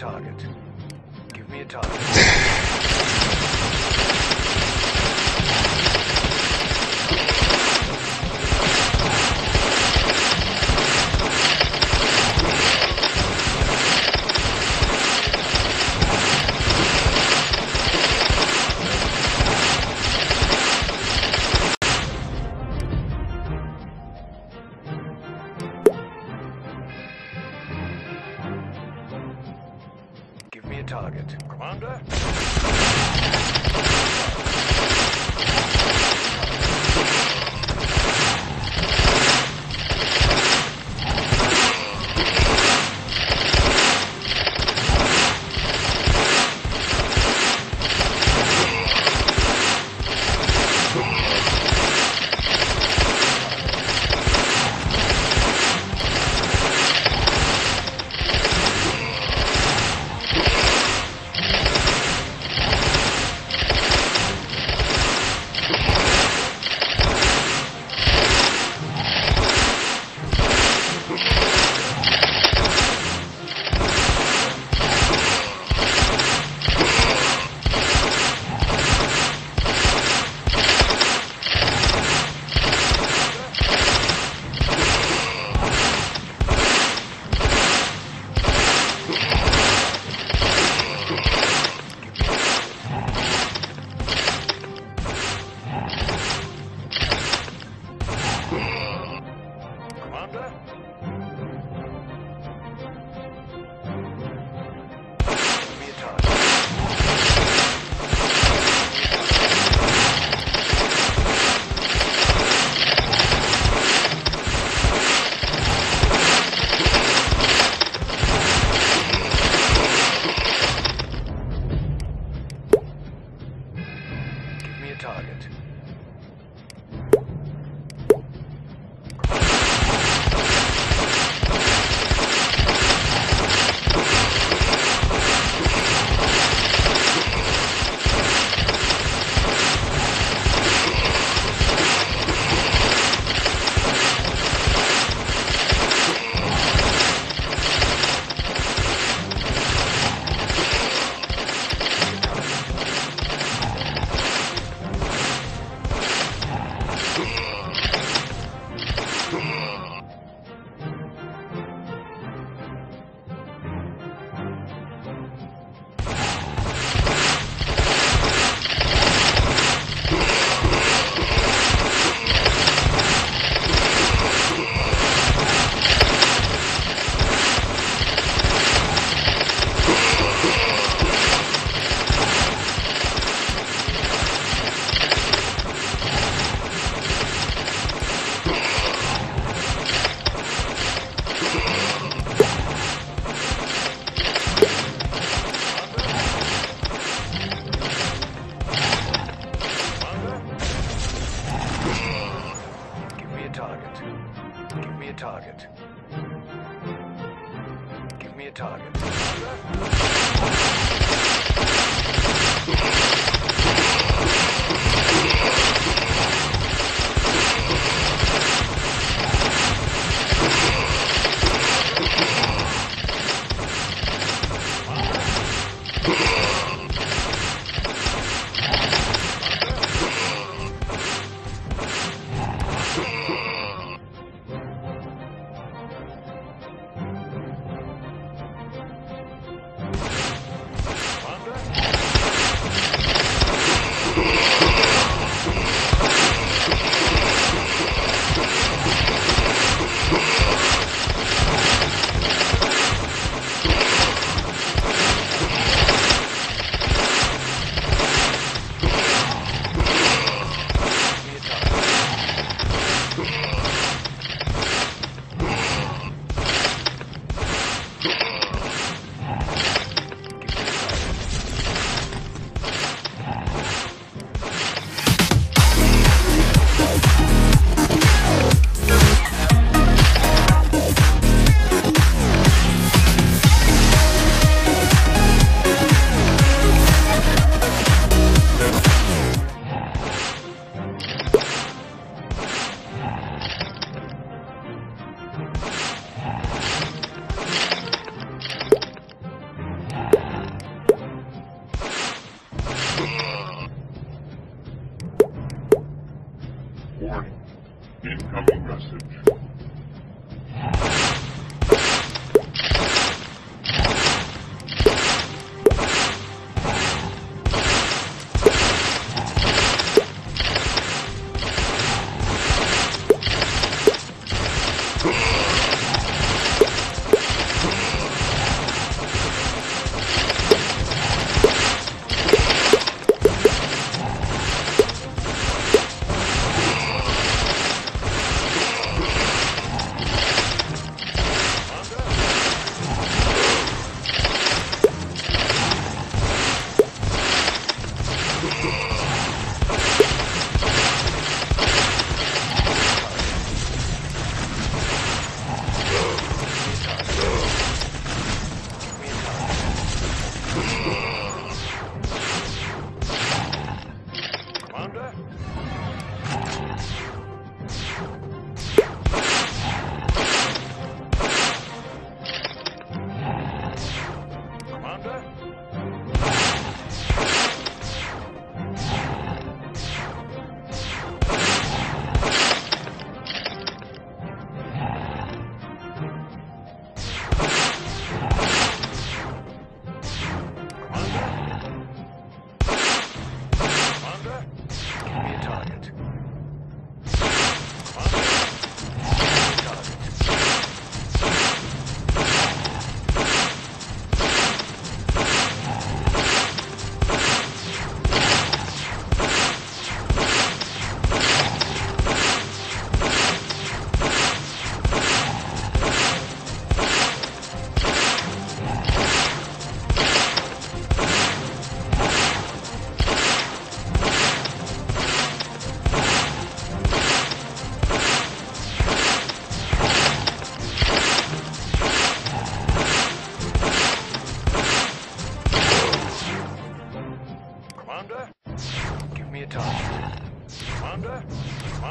target. Give me a target. Target. target. Give me a target. Give me a target. 是。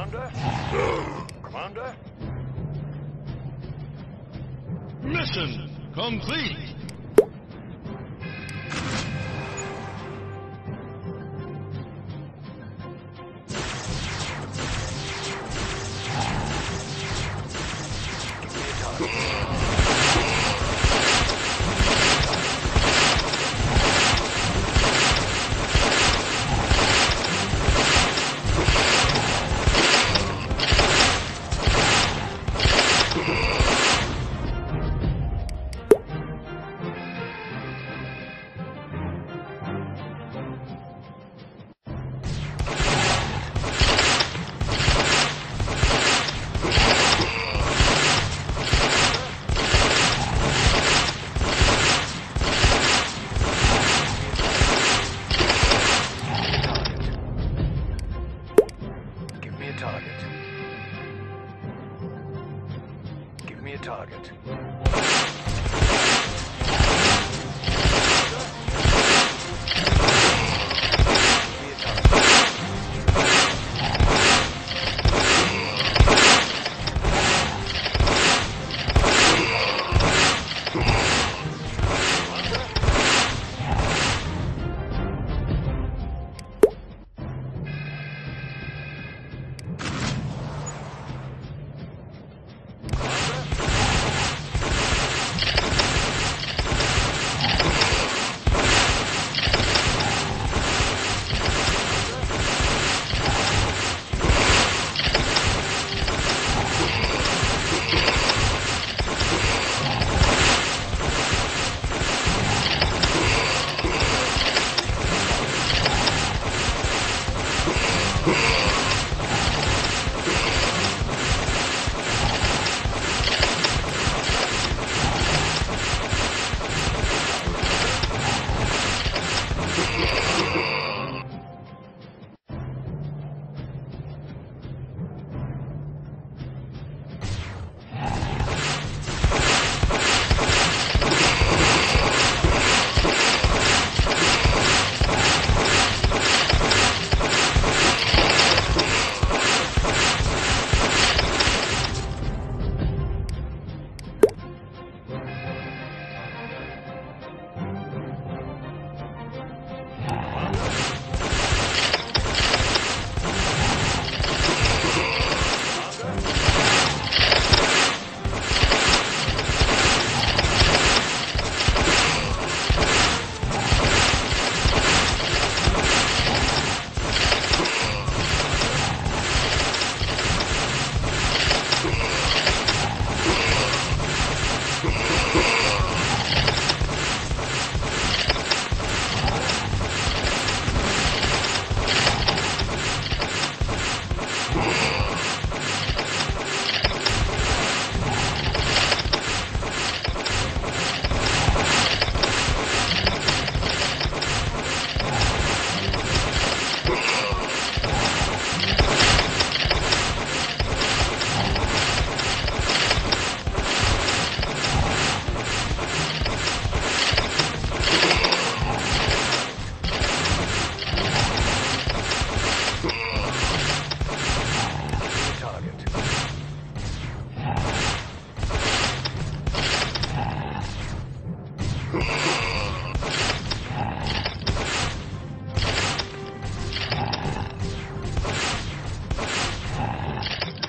Commander? Commander? Mission complete.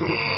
Ugh.